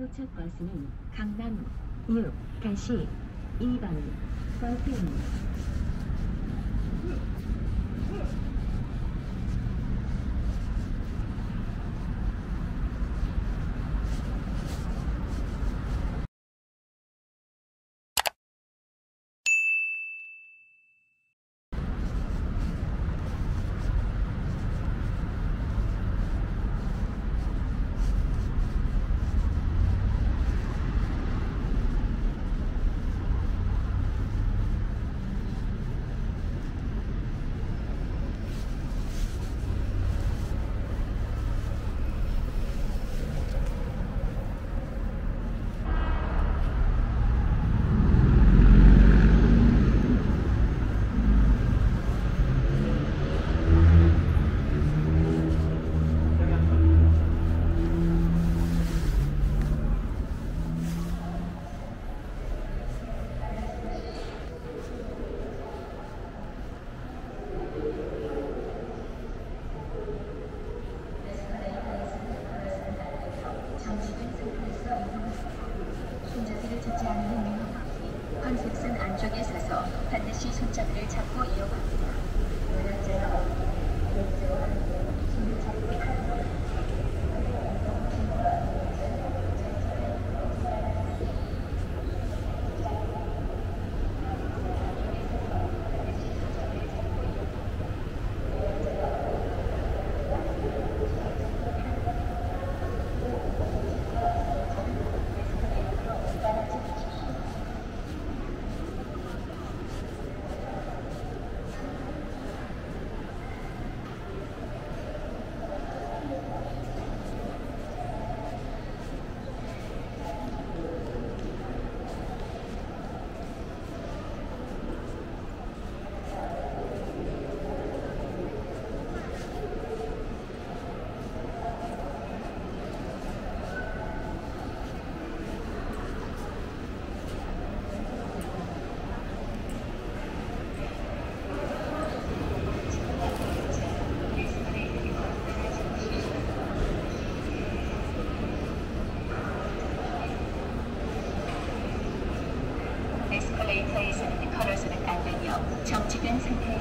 도착 버스는 강남 6 다시 2번 버스입니다. 정식인 상태에서 이동하세요. 손잡이를 잡지 않으면 관색선 안쪽에 서서 반드시 손잡이를 잡고 이어갑니다.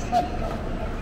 最高。